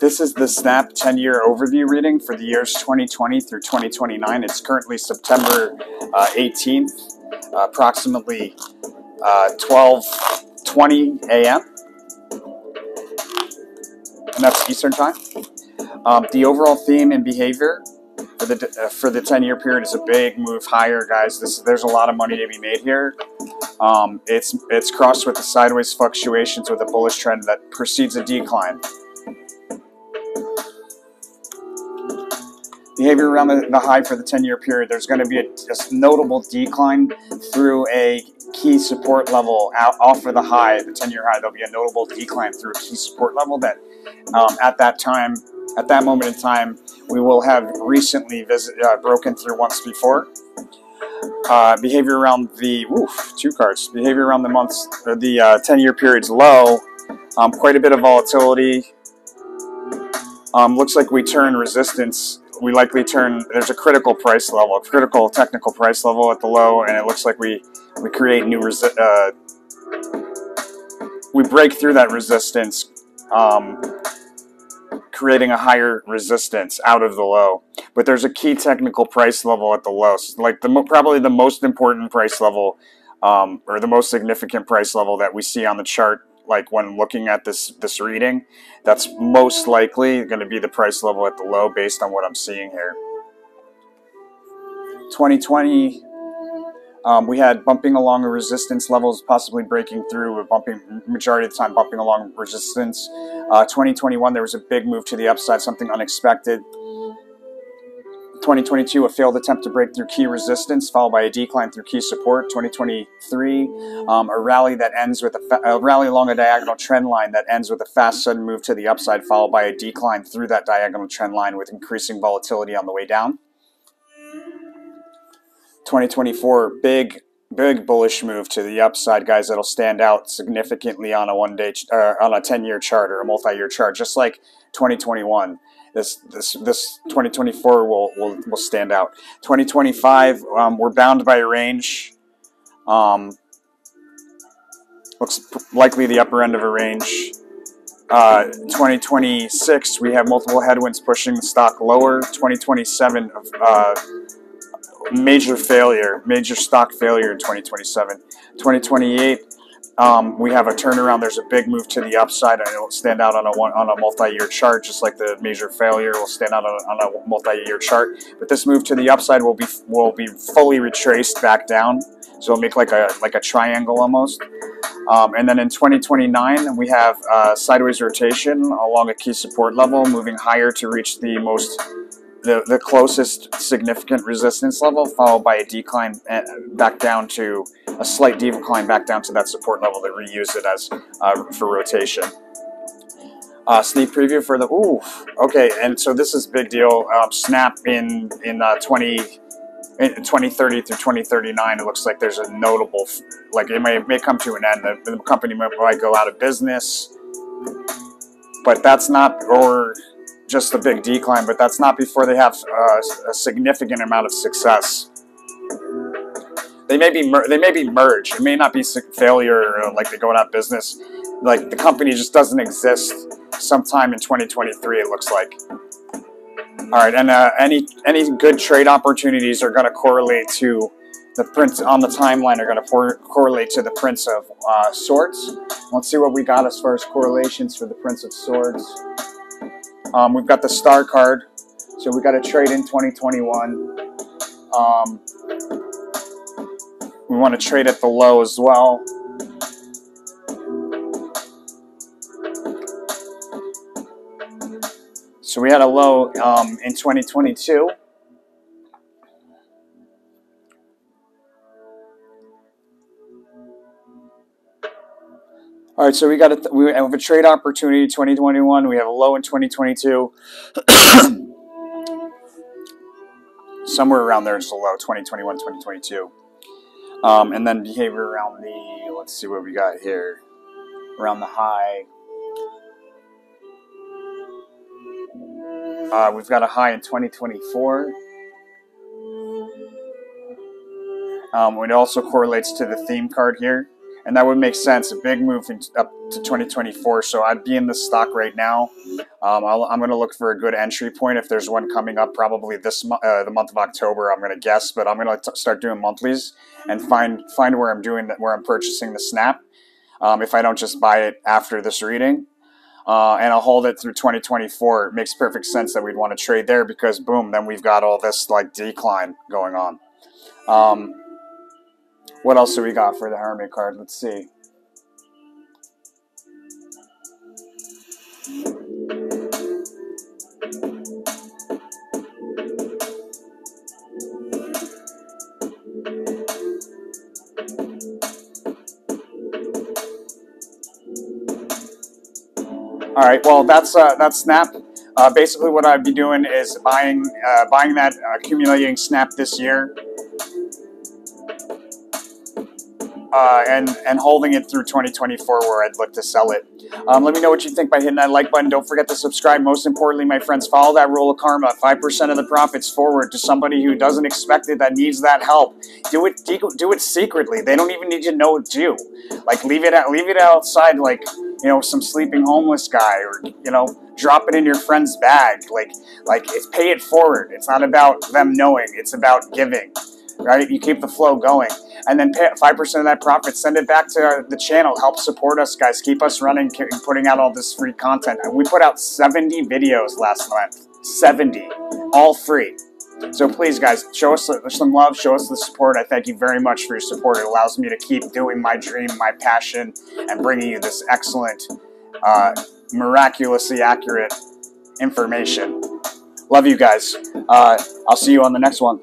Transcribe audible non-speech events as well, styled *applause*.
This is the Snap 10 year overview reading for the years 2020 through 2029. It's currently September uh, 18th, uh, approximately uh, 12:20 a.m. and that's Eastern time. Um, the overall theme and behavior for the uh, for the 10 year period is a big move higher, guys. This there's a lot of money to be made here. Um, it's it's crossed with the sideways fluctuations with a bullish trend that precedes a decline. Behavior around the, the high for the 10 year period, there's going to be a, a, notable decline through a key support level out off of the high, the 10 year high. There'll be a notable decline through a key support level that um, at that time, at that moment in time, we will have recently visit, uh, broken through once before. Uh, behavior around the oof, two cards. Behavior around the months, the uh, 10 year period's low. Um, quite a bit of volatility. Um, looks like we turn resistance we likely turn, there's a critical price level, a critical technical price level at the low, and it looks like we, we create new, uh, we break through that resistance, um, creating a higher resistance out of the low. But there's a key technical price level at the low, so like the probably the most important price level, um, or the most significant price level that we see on the chart like when looking at this this reading, that's most likely going to be the price level at the low based on what I'm seeing here. 2020, um, we had bumping along resistance levels, possibly breaking through, bumping majority of the time bumping along resistance. Uh, 2021, there was a big move to the upside, something unexpected. 2022, a failed attempt to break through key resistance, followed by a decline through key support. 2023, um, a rally that ends with a, a, rally along a diagonal trend line that ends with a fast, sudden move to the upside, followed by a decline through that diagonal trend line with increasing volatility on the way down. 2024, big, big bullish move to the upside, guys. That'll stand out significantly on a one-day, uh, on a 10-year chart or a multi-year chart, just like 2021 this this this 2024 will will, will stand out. 2025, um, we're bound by a range. Um, looks likely the upper end of a range. Uh, 2026, we have multiple headwinds pushing the stock lower. 2027, uh, major failure, major stock failure in 2027. 2028, um, we have a turnaround. There's a big move to the upside, and it'll stand out on a one, on a multi-year chart, just like the major failure will stand out on a, on a multi-year chart. But this move to the upside will be will be fully retraced back down, so it'll make like a like a triangle almost. Um, and then in 2029, we have sideways rotation along a key support level, moving higher to reach the most the, the closest significant resistance level, followed by a decline uh, back down to a slight decline back down to that support level that we it as uh, for rotation. Uh, sneak preview for the ooh okay and so this is big deal um, snap in in uh, 20 in 2030 through 2039 it looks like there's a notable like it may, it may come to an end the, the company might go out of business but that's not or just a big decline, but that's not before they have uh, a significant amount of success. They may be they may be merged. It may not be failure or like they going out of business. Like the company just doesn't exist. Sometime in 2023, it looks like. All right, and uh, any any good trade opportunities are going to correlate to the prince on the timeline are going to correlate to the Prince of uh, Swords. Let's see what we got as far as correlations for the Prince of Swords. Um, we've got the star card. So we got a trade in 2021. Um, we want to trade at the low as well. So we had a low um, in 2022. All right, so we got a, we have a trade opportunity 2021. We have a low in 2022. *clears throat* Somewhere around there is a low 2021, 2022. Um, and then behavior around the, let's see what we got here. Around the high. Uh, we've got a high in 2024. Um, it also correlates to the theme card here and that would make sense. A big move in, up to 2024. So I'd be in the stock right now. Um, i am going to look for a good entry point if there's one coming up, probably this mo- uh, the month of October. I'm going to guess, but I'm going to start doing monthlies and find find where I'm doing where I'm purchasing the snap. Um, if I don't just buy it after this reading, uh, and I'll hold it through 2024. It makes perfect sense that we'd want to trade there because boom, then we've got all this like decline going on. Um, what else do we got for the Hermit card? Let's see. All right. Well, that's uh, that's Snap. Uh, basically, what I'd be doing is buying uh, buying that accumulating Snap this year, uh, and and holding it through 2024, where I'd look to sell it. Um, let me know what you think by hitting that like button. Don't forget to subscribe. Most importantly, my friends, follow that rule of karma. Five percent of the profits forward to somebody who doesn't expect it, that needs that help. Do it. Do it secretly. They don't even need to know it's you. Like leave it out. Leave it outside. Like you know, some sleeping homeless guy or, you know, drop it in your friend's bag. Like, like it's pay it forward. It's not about them knowing. It's about giving, right? You keep the flow going. And then 5% of that profit, send it back to the channel. Help support us, guys. Keep us running, keep putting out all this free content. And we put out 70 videos last month. 70. All free. So please, guys, show us some love, show us the support. I thank you very much for your support. It allows me to keep doing my dream, my passion, and bringing you this excellent, uh, miraculously accurate information. Love you guys. Uh, I'll see you on the next one.